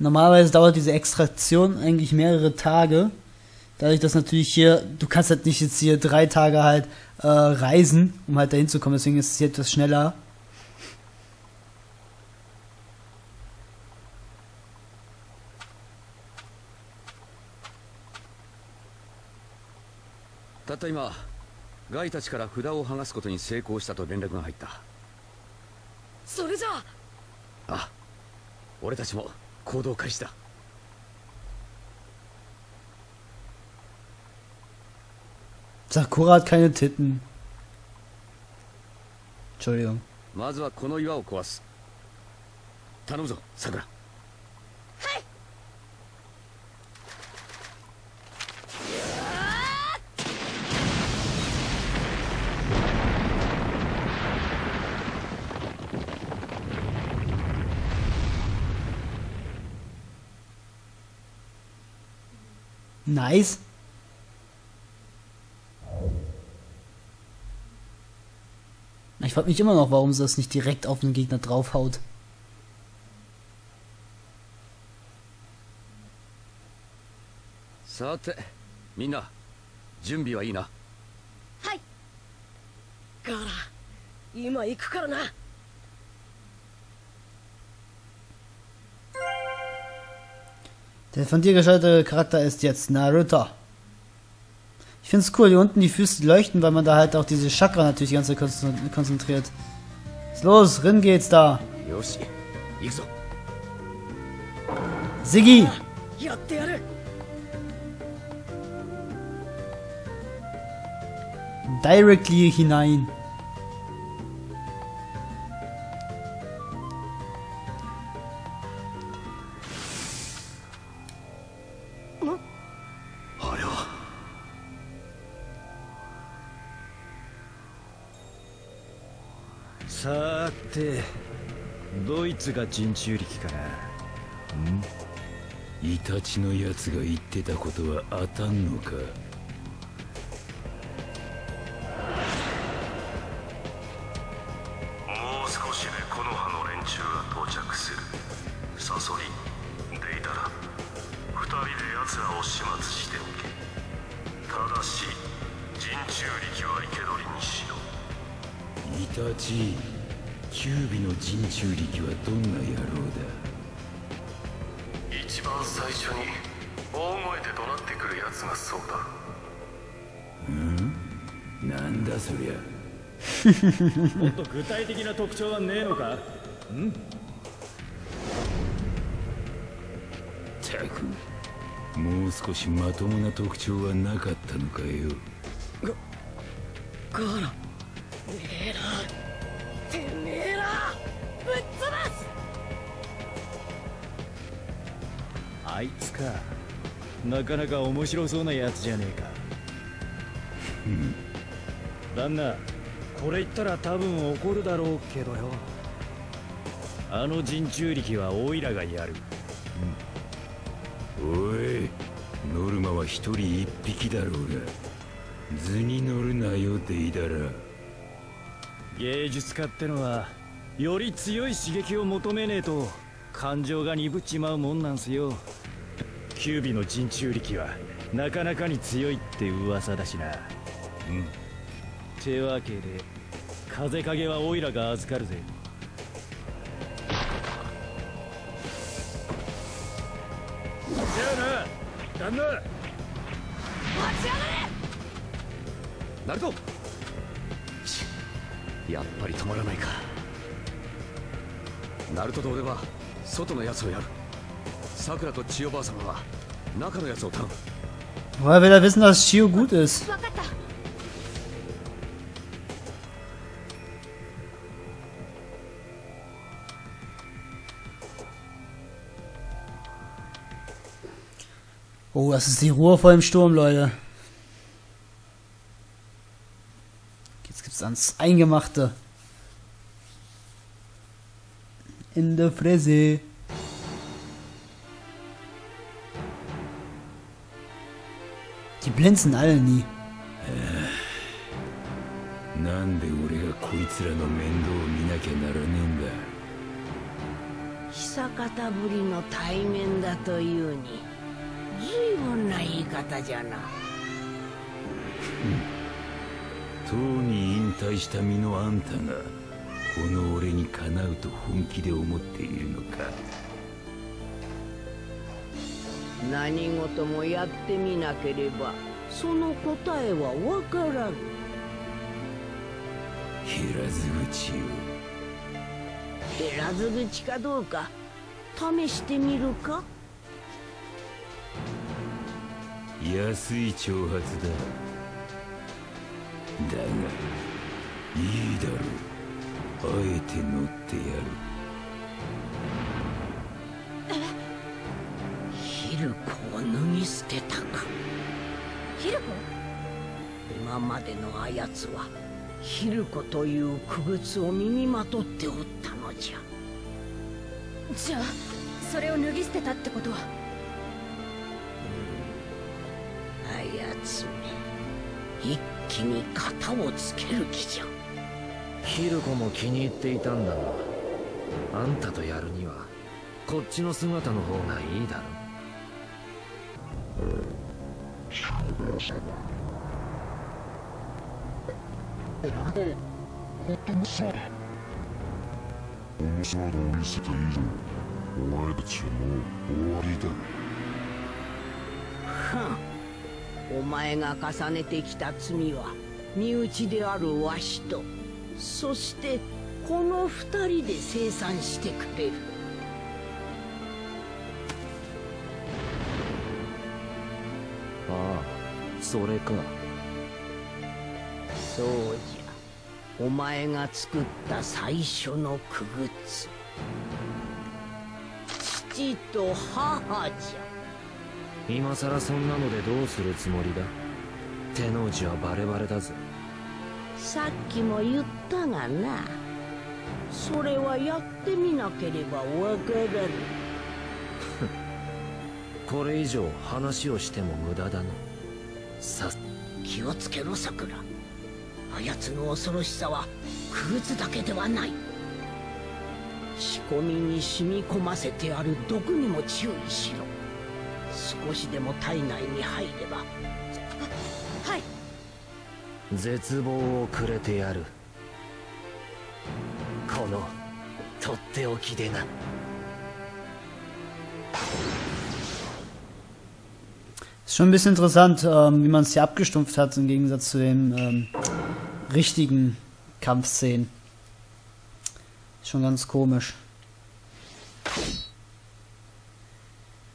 Normalerweise dauert diese Extraktion eigentlich mehrere Tage. Dadurch, dass natürlich hier, du kannst halt nicht jetzt hier drei Tage halt äh, reisen, um halt dahin zu kommen. Deswegen ist es hier etwas schneller. たった今ガイたちから札を剥がすことに成功したと連絡が入ったそれじゃああ俺たちも 行動開始だ Sakura hat keine Titten. Entschuldigung. まずはこの岩を壊す頼むぞさくら ナイスIch frage mich immer noch, warum sie das nicht direkt auf den Gegner draufhaut. So, みんな準備はいいなはいガーラ今行くからな Der von dir gesteuerte Charakter ist jetzt Naruto. Ich finde es cool, hier unten die Füße leuchten, weil man da halt auch diese Chakra natürlich die ganze Zeit konzentriert. Was los, rin geht's da. Sigi! Directly hinein. さーてドイツが人中力かな。ん？イタチのやつが言ってたことは当たんのか？もう少しで木の葉の連中が到着する。誘ソリデイタラ2人でやつらを始末しておけ。ただし人中力は生け捕りにしろ。イタチし人中力は生け捕りにしろイタチキュービの人中力はどんな野郎一番最初に大声で怒鳴ってくる奴がそうだ。だなんだそりゃ。もっと具体的な特徴はねえのか？ん？たく。もう少しまともな特徴はなかったのかよ。ガーラねえなてめえらぶっ潰す。あいつか。なかなか面白そうなやつじゃねえか。旦那これ言ったら多分怒るだろうけどよ。あの人中力はオイラがやる、うん。おいノルマは一人一匹だろうが。図に乗るなよデイダラ。芸術家ってのはより強い刺激を求めねえと感情が鈍っちまうもんなんすよ。キュービの人中力はなかなかに強いって噂だしな。うん。てわけで風影はオイラが預かるぜ。じゃあな。旦那。待ちやがれ。ナルトしやっぱり止まらないかナルトと俺は外のやつをやるさくらと千代ばあ様は中のやつを頼む Woher will er wissen, dass Shio gut ist? 分かった Oh, das ist die Ruhe vor dem Sturm, Leute. Ans Eingemachte. In der Fresse. Die blinzen alle nie. というに引退した身のあんたがこの俺にかなうと本気で思っているのか。何事もやってみなければその答えはわからん。減らず口を。減らず口かどうか試してみるか。安い挑発だだがいいだろう。あえて乗ってやる。ヒルコを脱ぎ捨てたか。ヒルコ？今までのあやつはヒルコという傀儡を身にまとっておったのじゃ。じゃあそれを脱ぎ捨てたってことは？あやつめ一気に型をつける気じゃ。ヒルコも気に入っていたんだがあんたとやるにはこっちの姿の方がいいだろ見せた以上お前たちはもう終わりだお前が重ねてきた罪は身内であるわしとそしてこの二人で清算してくれる。ああそれか。そうじゃ。お前が作った最初の傀儡父と母じゃ今さらそんなのでどうするつもりだ？手の内はバレバレだぜ。さっきも言ったがな。それはやってみなければわからぬ。これ以上話をしても無駄だな。さ気をつけろさくら。あやつの恐ろしさは傀儡だけではない。仕込みに染み込ませてある毒にも注意しろ少しでも体内に入ればはい絶望をくれてやるこのとっておきでな Ist schon ein bisschen interessant, ähm, wie man es hier abgestumpft hat, im Gegensatz zu den ähm, richtigen Kampfszenen. Ist schon ganz komisch.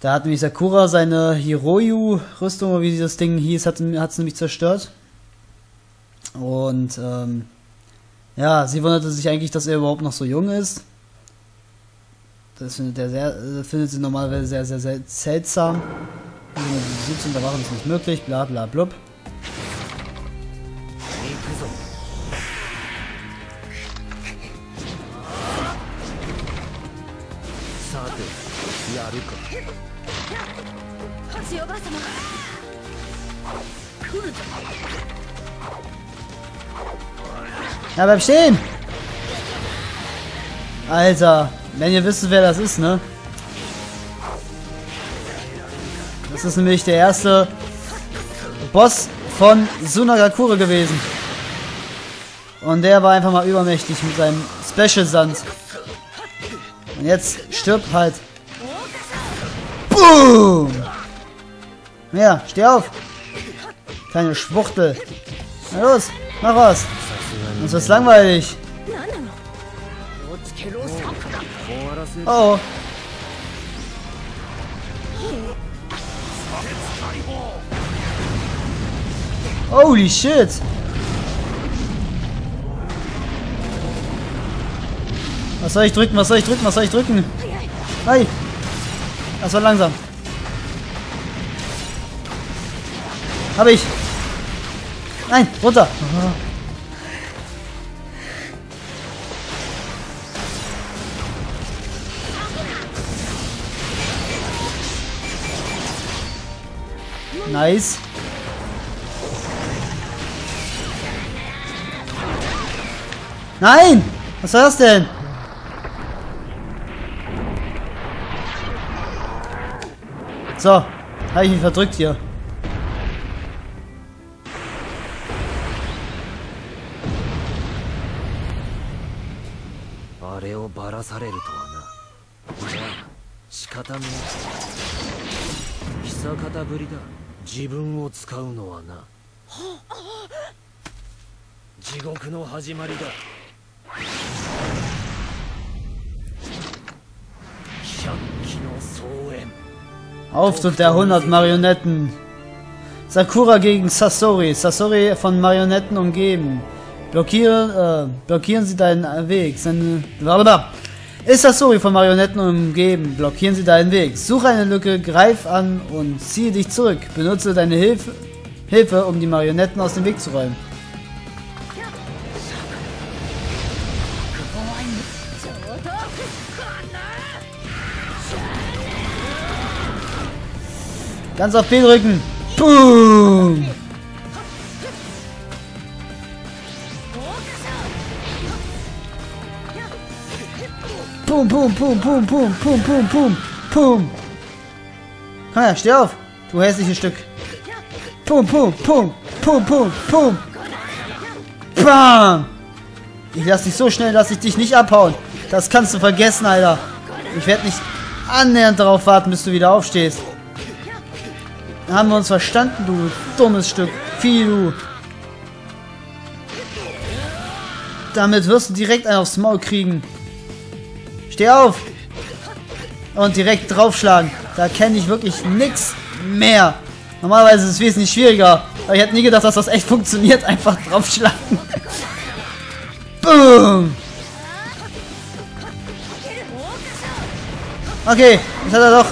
Da hat nämlich Sakura seine Hiroyu-Rüstung, oder wie das Ding hieß, hat es nämlich zerstört. Und ähm, ja, sie wunderte sich eigentlich, dass er überhaupt noch so jung ist. Das findet, er sehr, äh, findet sie normalerweise sehr, sehr, sehr seltsam. Sie zu unterwachen ist nicht möglich, bla bla blub. 千代ばあ様来るぞ Ja, bleib stehen! Alter, wenn ihr wisst, wer das ist, ne? Das ist nämlich der erste Boss von Sunagakure gewesen. Und der war einfach mal übermächtig mit seinem Special Sand. Und jetzt stirbt halt. Boom! Mehr, steh auf. Kleine Schwuchtel. Na los, mach was. Uns ist langweilig. Oh. Holy shit! Was soll ich drücken? Was soll ich drücken? Was soll ich drücken? Hey! Das war langsam. Hab ich. Nein, runter. Nice. Nein! Was war das denn? So, habe ich ihn verdrückt hier. ばらされるとはなじゃあ仕方ねえ久方ぶりだ自分を使うのはな地獄の始まりだ Auftritt der 100 Marionetten. Sakura gegen Sasori. Sasori von Marionetten umgeben. Blockieren, äh, blockieren Sie deinen Weg. Seine, blablabla. Ist Sasori von Marionetten umgeben. Blockieren Sie deinen Weg. Suche eine Lücke, greif an und ziehe dich zurück. Benutze deine Hilfe, Hilfe, um die Marionetten aus dem Weg zu räumen. Ganz auf B drücken. Boom. Boom, boom, boom, boom, boom, boom, boom, boom, boom. Komm her, steh auf, du hässliches Stück. Boom, boom, boom, boom, boom, boom. Bam. Ich lass dich so schnell, dass ich dich nicht abhauen. Das kannst du vergessen, Alter. Ich werde nicht annähernd darauf warten, bis du wieder aufstehst. Haben wir uns verstanden, du dummes Stück. Vieh, du. Damit wirst du direkt einen aufs Maul kriegen. Steh auf. Und direkt draufschlagen. Da kenne ich wirklich nichts mehr. Normalerweise ist es wesentlich schwieriger. Aber ich hätte nie gedacht, dass das echt funktioniert. Einfach draufschlagen. Boom. Okay, das hat er doch.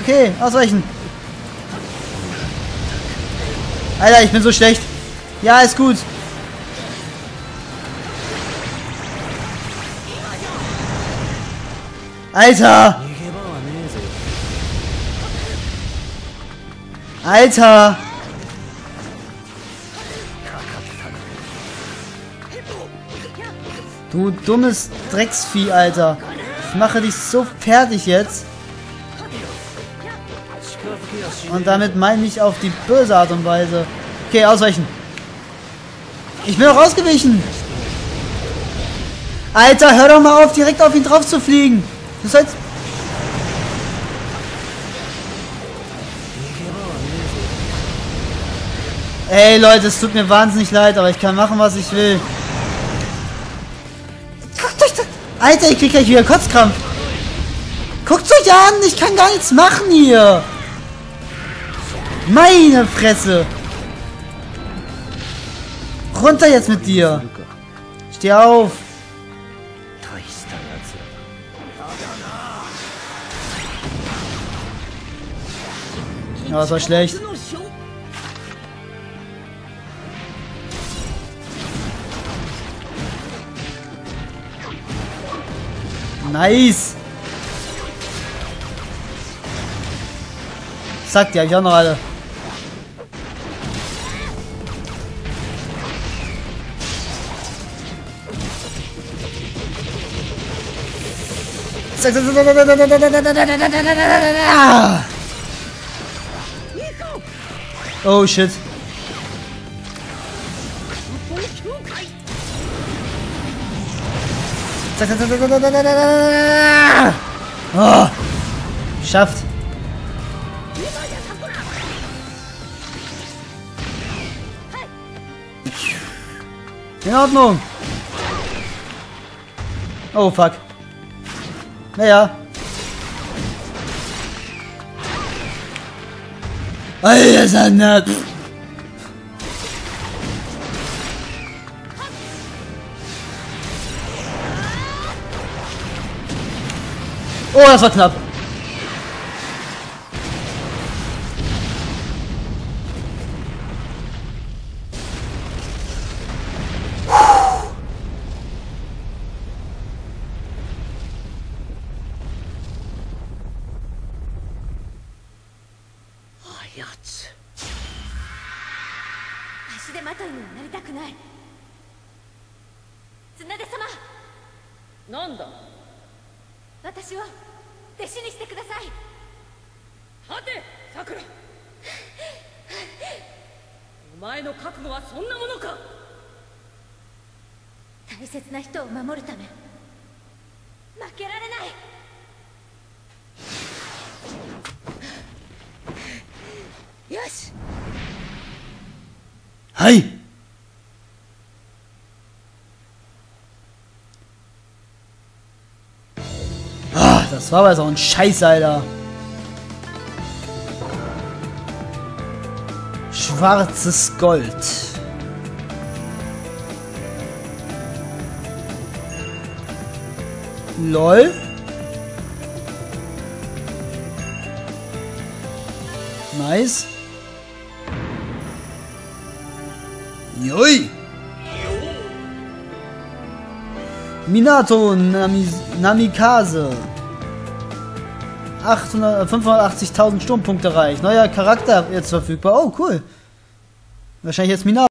Okay, ausweichen. Alter, ich bin so schlecht. Ja, ist gut. Alter! Alter! Du dummes Drecksvieh, Alter. Ich mache dich so fertig jetzt. Und damit meine ich auf die böse Art und Weise. Okay, ausweichen. Ich bin doch ausgewichen. Alter, hör doch mal auf, direkt auf ihn drauf zu fliegen. Du sollst... Ey, Leute, es tut mir wahnsinnig leid, aber ich kann machen, was ich will. Das... Alter, ich krieg gleich wieder Kotzkrampf. Guckt euch an, ich kann gar nichts machen hier. Meine Fresse. Runter jetzt mit dir. Steh auf. Ja, das war schlecht. Nice. Zack, die habe ich auch noch alle. Zack, zack, zack, zack, zack, zack, zack, zack, zack, zack, zack, zack, zack. Oh shit. Zack, zack, zack, zack, zack, zack, zack, zack, zack. Oh, schafft. In Ordnung. Oh, fuck. Naja. Ay that. Oh, that's fucked up. つ足手まといにはなりたくない。綱出様。なんだ？私を弟子にしてください。はてさくらお前の覚悟はそんなものか。大切な人を守るため。負けられないよし Hi! Ah, das war aber so ein Scheiß, Alter. Schwarzes Gold. LOL. Nice. Jui. Minato Nami, Namikaze. 800 580.000 Sturmpunkte erreicht. Neuer Charakter jetzt verfügbar. Oh, cool. Wahrscheinlich jetzt Minato.